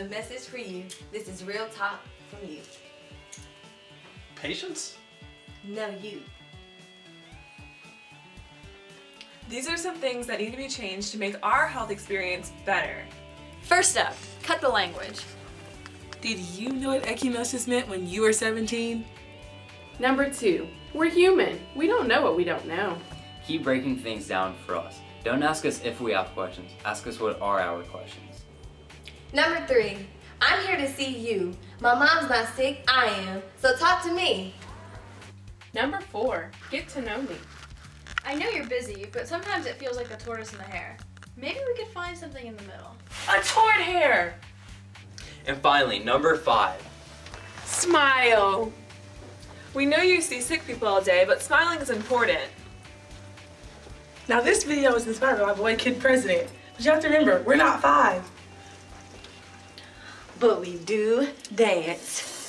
a message for you. This is real talk from you. Patients? No, you. These are some things that need to be changed to make our health experience better. First up, cut the language. Did you know what ecchymosis meant when you were 17? Number two, we're human. We don't know what we don't know. Keep breaking things down for us. Don't ask us if we have questions. Ask us what are our questions. Number three, I'm here to see you. My mom's not sick, I am. So talk to me. Number four, get to know me. I know you're busy, but sometimes it feels like a tortoise in the hare. Maybe we could find something in the middle. A tort hair! And finally, number five. Smile. We know you see sick people all day, but smiling is important. Now this video was inspired by my Boy Kid President. But you have to remember, we're not five. But we do dance.